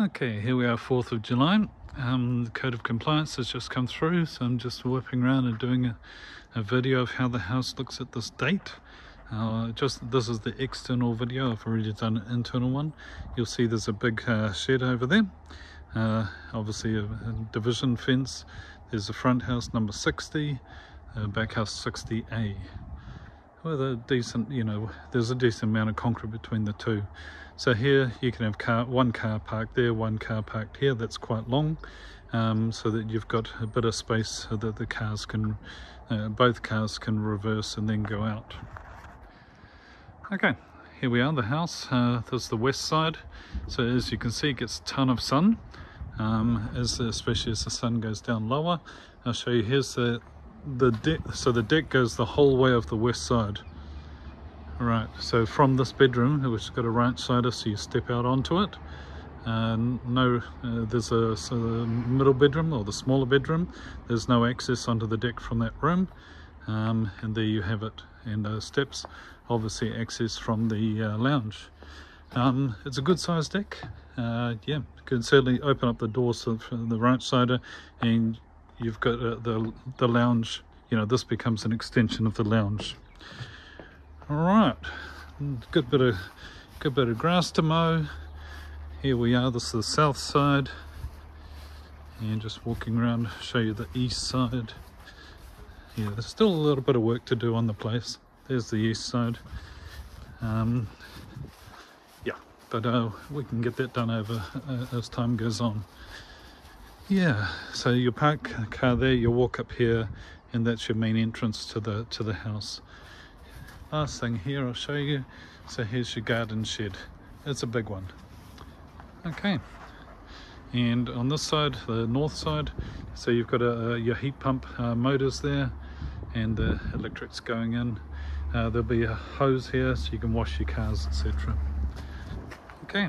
Okay, here we are, 4th of July. Um, the Code of Compliance has just come through, so I'm just whipping around and doing a, a video of how the house looks at this date. Uh, just This is the external video, I've already done an internal one. You'll see there's a big uh, shed over there. Uh, obviously a, a, division fence. There's a front house number 60, back house 60A with a decent, you know, there's a decent amount of concrete between the two. So here you can have car, one car parked there, one car parked here, that's quite long, um, so that you've got a bit of space so that the cars can, uh, both cars can reverse and then go out. Okay, here we are, the house, uh, there's the west side. So as you can see, it gets a ton of sun, um, as especially as the sun goes down lower. I'll show you, here's the, the deck so the deck goes the whole way of the west side. Right so from this bedroom which has got a ranch slider so you step out onto it. And no uh, there's a so the middle bedroom or the smaller bedroom. There's no access onto the deck from that room. Um, and there you have it. And uh, steps obviously access from the uh, lounge. Um, it's a good sized deck. Uh, yeah you can certainly open up the doors for the ranch slider and you've got uh, the the lounge you know this becomes an extension of the lounge. All right. Good bit of good bit of grass to mow. Here we are. This is the south side. And just walking around show you the east side. Yeah there's still a little bit of work to do on the place. There's the east side. Um, yeah but uh, we can get that done over uh, as time goes on yeah so you park a car there you walk up here and that's your main entrance to the to the house. Last thing here I'll show you. So here's your garden shed. It's a big one. Okay. And on this side the north side so you've got a, a your heat pump uh, motors there and the electrics going in. Uh, there'll be a hose here so you can wash your cars etc okay